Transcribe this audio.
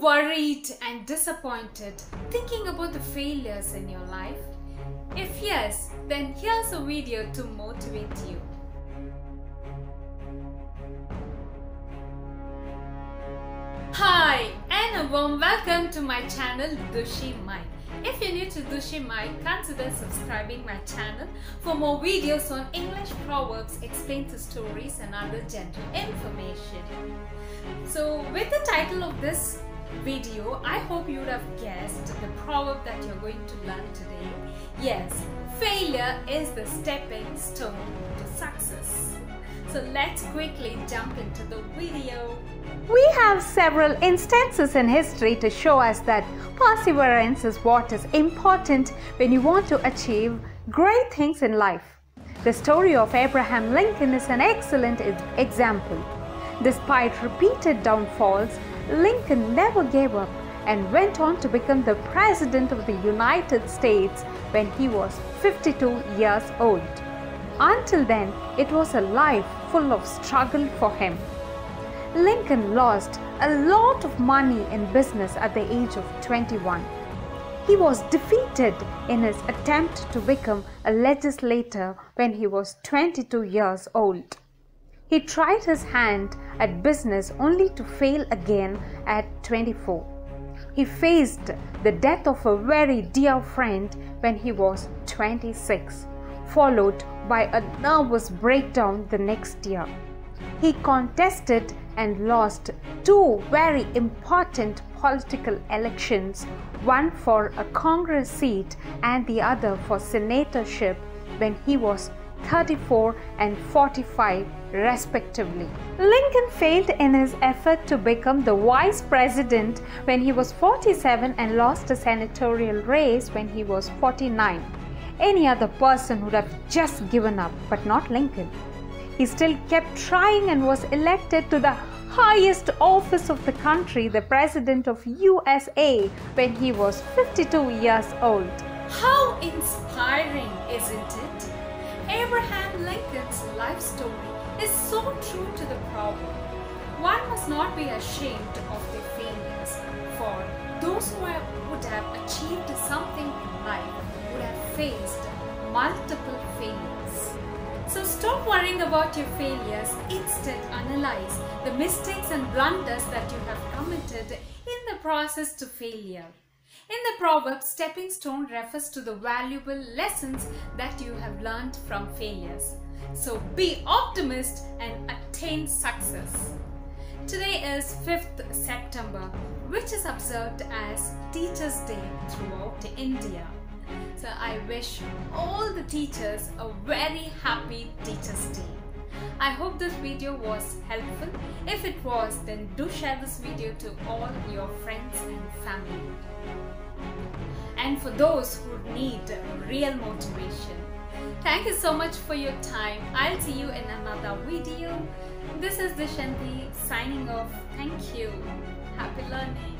worried and disappointed thinking about the failures in your life? If yes, then here's a video to motivate you. Hi and a warm welcome to my channel Dushy Mic. If you're new to Dushy Mic, consider subscribing my channel for more videos on English proverbs, explained stories and other general information. So with the title of this video, I hope you would have guessed the proverb that you're going to learn today. Yes, failure is the stepping stone to success. So let's quickly jump into the video. We have several instances in history to show us that perseverance is what is important when you want to achieve great things in life. The story of Abraham Lincoln is an excellent example. Despite repeated downfalls, Lincoln never gave up and went on to become the President of the United States when he was 52 years old. Until then, it was a life full of struggle for him. Lincoln lost a lot of money in business at the age of 21. He was defeated in his attempt to become a legislator when he was 22 years old. He tried his hand at business only to fail again at 24. He faced the death of a very dear friend when he was 26, followed by a nervous breakdown the next year. He contested and lost two very important political elections, one for a Congress seat and the other for senatorship when he was 34 and 45 respectively. Lincoln failed in his effort to become the vice president when he was 47 and lost a senatorial race when he was 49. Any other person would have just given up, but not Lincoln. He still kept trying and was elected to the highest office of the country, the President of USA, when he was 52 years old. How inspiring, isn't it? Abraham Lincoln's life story is so true to the problem. One must not be ashamed of their failures, for those who have, would have achieved something in life would have faced multiple failures. So stop worrying about your failures, instead analyze the mistakes and blunders that you have committed in the process to failure. In the proverb, stepping stone refers to the valuable lessons that you have learned from failures. So be optimist and attain success. Today is 5th September, which is observed as Teachers' Day throughout India. So I wish all the teachers a very happy Teachers' Day. I hope this video was helpful. If it was, then do share this video to all your friends and family. And for those who need real motivation, thank you so much for your time. I'll see you in another video. This is Dishanti signing off. Thank you. Happy learning.